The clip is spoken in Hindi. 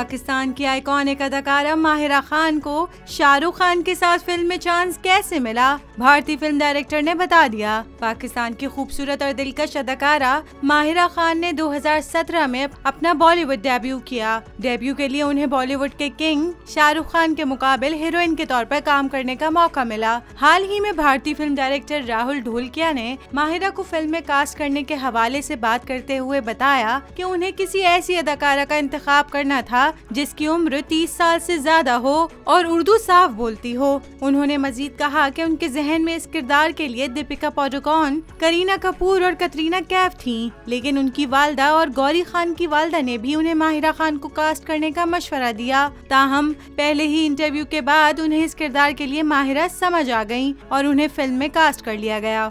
पाकिस्तान की आइकॉनिक अदाकारा माहिरा खान को शाहरुख खान के साथ फ़िल्म में चांस कैसे मिला? भारतीय फ़िल्म डायरेक्टर ने बता दिया, पाकिस्तान की खूबसूरत और दिलकश अदाकारा माहिरा खान ने 2017 में अपना बॉलीवुड डेब्यू किया। डेब्यू के लिए उन्हें बॉलीवुड के किंग शाहरुख खान के मुकाबले हीरोइन के तौर पर काम करने का मौका मिला। हाल ही में भारतीय फ़िल्म डायरेक्टर राहुल ढोलकिया ने माहिरा को फ़िल्म में कास्ट करने के हवाले ऐसी बात करते हुए बताया की उन्हें किसी ऐसी अदाकारा का इंतखाब करना था जिसकी उम्र 30 साल से ज़्यादा हो और उर्दू साफ़ बोलती हो। उन्होंने मजीद कहा कि उनके जहन में इस किरदार के लिए दीपिका पाडुकोन करीना कपूर और कतरीना कैफ थीं, लेकिन उनकी वालदा और गौरी खान की वालदा ने भी उन्हें माहिरा खान को कास्ट करने का मशवरा दिया। ताहम पहले ही इंटरव्यू के बाद उन्हें इस किरदार के लिए माहिरा समझ आ गई और उन्हें फ़िल्म में कास्ट कर लिया गया।